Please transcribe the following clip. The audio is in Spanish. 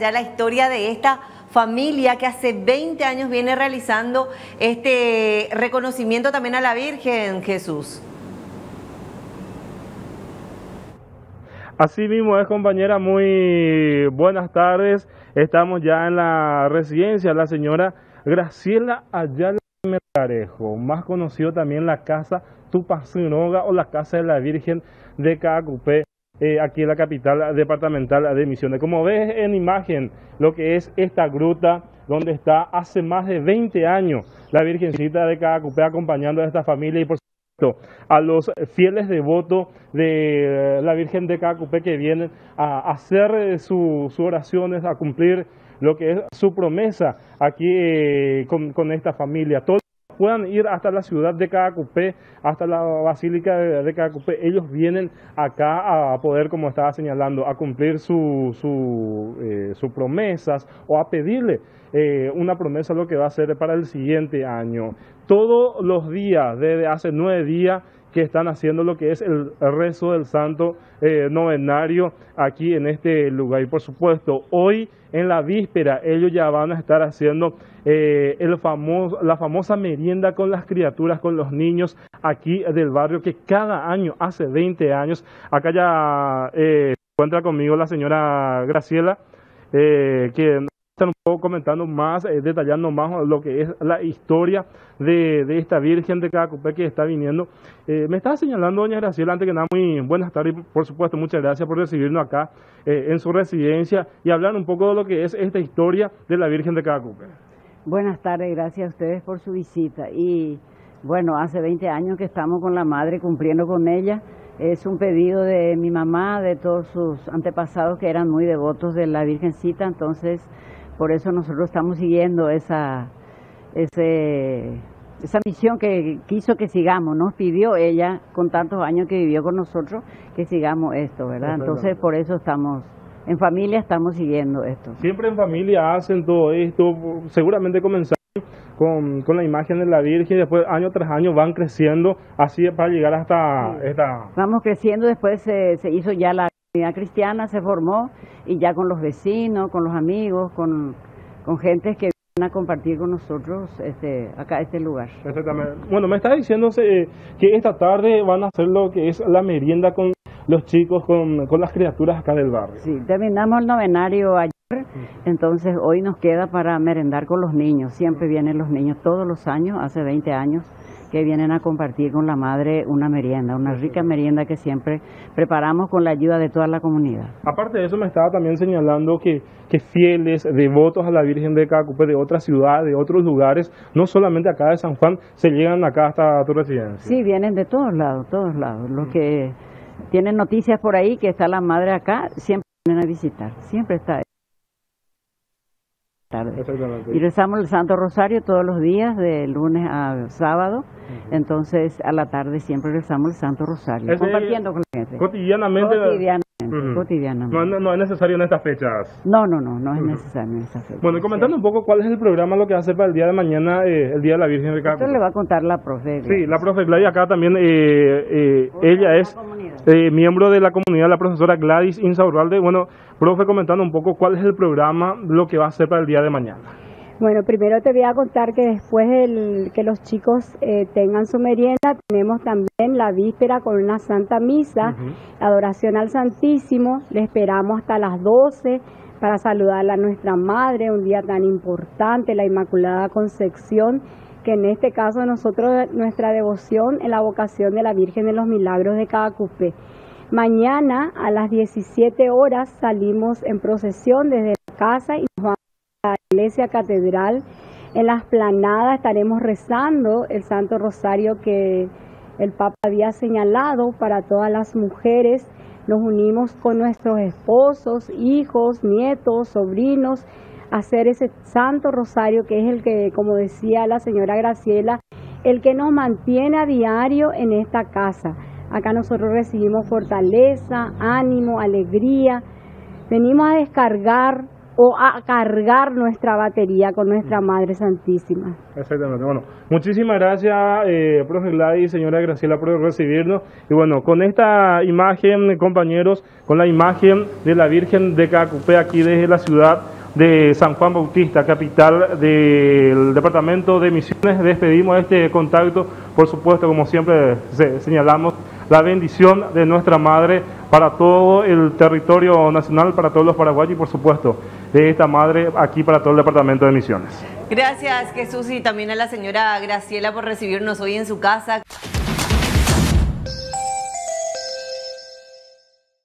ya la historia de esta familia que hace 20 años viene realizando este reconocimiento también a la Virgen Jesús. Así mismo es compañera, muy buenas tardes. Estamos ya en la residencia, la señora Graciela Ayala Mercarejo, más conocido también la casa Tupacinoga o la casa de la Virgen de Cacupé. Eh, aquí en la capital departamental de Misiones. Como ves en imagen, lo que es esta gruta donde está hace más de 20 años la Virgencita de Cacupé acompañando a esta familia y por supuesto a los fieles devotos de la Virgen de Cacupé que vienen a hacer sus oraciones, a cumplir lo que es su promesa aquí eh, con, esta familia puedan ir hasta la ciudad de Cacupé, hasta la basílica de, Cacupé, ellos vienen acá a poder, como estaba señalando, a cumplir sus su, eh, promesas o a pedirle eh, una promesa lo que va a hacer para el siguiente año. Todos los días, desde hace nueve días, que están haciendo lo que es el rezo del santo eh, novenario aquí en este lugar. Y por supuesto, hoy en la víspera ellos ya van a estar haciendo eh, el famoso, la famosa merienda con las criaturas, con los niños aquí del barrio que cada año, hace 20 años, acá ya eh, encuentra conmigo la señora Graciela, que un poco comentando más, eh, detallando más lo que es la historia de, esta Virgen de Cacupé que está viniendo. Eh, me estaba señalando, doña Graciela, antes que nada, muy buenas tardes por supuesto muchas gracias por recibirnos acá eh, en su residencia y hablar un poco de lo que es esta historia de la Virgen de Cacupé. Buenas tardes, gracias a ustedes por su visita. Y bueno, hace 20 años que estamos con la madre cumpliendo con ella. Es un pedido de mi mamá, de todos sus antepasados que eran muy devotos de la Virgencita, entonces por eso nosotros estamos siguiendo esa, ese, esa misión que quiso que sigamos, nos pidió ella con tantos años que vivió con nosotros que sigamos esto, ¿verdad? Entonces por eso estamos, en familia estamos siguiendo esto. Siempre en familia hacen todo esto, seguramente comenzaron con, con, la imagen de la Virgen y después año tras año van creciendo así para llegar hasta esta... Vamos creciendo, después se, se hizo ya la comunidad cristiana se formó y ya con los vecinos, con los amigos, con, con gente que a compartir con nosotros este, acá este lugar. Exactamente. Bueno, me está diciendo eh, que esta tarde van a hacer lo que es la merienda con los chicos, con, con las criaturas acá del barrio. Sí, terminamos el novenario ayer, entonces hoy nos queda para merendar con los niños. Siempre vienen los niños todos los años, hace 20 años que vienen a compartir con la madre una merienda, una rica merienda que siempre preparamos con la ayuda de toda la comunidad. Aparte de eso, me estaba también señalando que, que fieles, devotos a la Virgen de Cacupe de otras ciudades, de otros lugares, no solamente acá de San Juan, se llegan acá hasta tu residencia. Sí, vienen de todos lados, todos lados. Los que tienen noticias por ahí que está la madre acá, siempre vienen a visitar, siempre está tarde. Y rezamos el Santo Rosario todos los días, de lunes a sábado. Entonces, a la tarde siempre rezamos el Santo Rosario, compartiendo con la gente. Cotidianamente. Cotidianamente, No, es necesario en estas fechas. No, no, no, no es necesario en estas fechas. Bueno, comentando un poco cuál es el programa, lo que va a hacer para el día de mañana, eh, el Día de la Virgen de Carmen. Esto le va a contar la profe. Sí, la profe Gladys acá también, eh, eh, ella es miembro de la comunidad, la profesora Gladys Insaurralde. Bueno, profe, comentando un poco cuál es el programa, lo que va a hacer para el día de mañana. Bueno, primero te voy a contar que después de que los chicos eh, tengan su merienda, tenemos también la víspera con una santa misa, adoración al Santísimo, le esperamos hasta las 12 para saludar a nuestra madre, un día tan importante, la Inmaculada Concepción, que en este caso nosotros, nuestra devoción en la vocación de la Virgen de los Milagros de Cacupé. Mañana a las 17 horas salimos en procesión desde la casa y nos la iglesia catedral. En la esplanada estaremos rezando el Santo Rosario que el Papa había señalado para todas las mujeres. Nos unimos con nuestros esposos, hijos, nietos, sobrinos, a hacer ese Santo Rosario que es el que, como decía la señora Graciela, el que nos mantiene a diario en esta casa. Acá nosotros recibimos fortaleza, ánimo, alegría. Venimos a descargar o a cargar nuestra batería con nuestra Madre Santísima. Exactamente. Bueno, muchísimas gracias, eh, profe Gladys, señora Graciela, por recibirnos. Y bueno, con esta imagen, compañeros, con la imagen de la Virgen de Cacupé aquí desde la ciudad de San Juan Bautista, capital del departamento de Misiones, despedimos este contacto, por supuesto, como siempre señalamos, la bendición de nuestra Madre para todo el territorio nacional, para todos los paraguayos y por supuesto de esta Madre aquí para todo el departamento de Misiones. Gracias Jesús y también a la señora Graciela por recibirnos hoy en su casa.